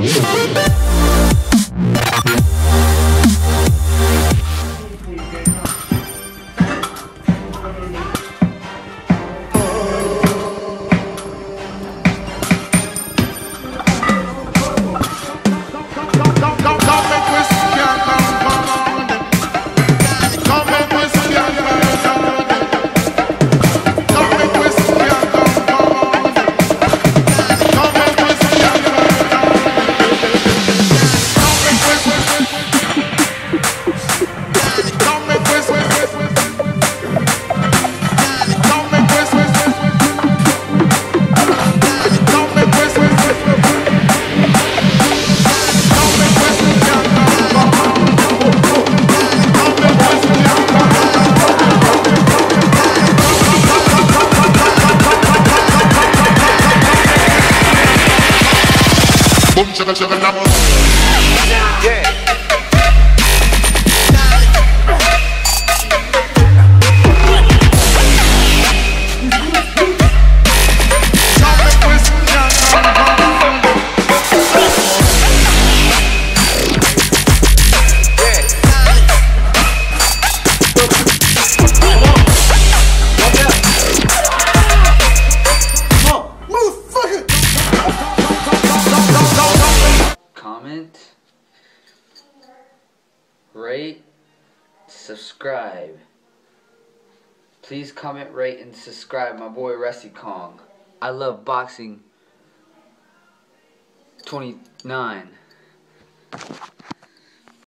Yeah. Boom, chugga, chugga, number. Yeah. Rate, subscribe. Please comment, rate, and subscribe. My boy Rusty Kong. I love boxing. 29.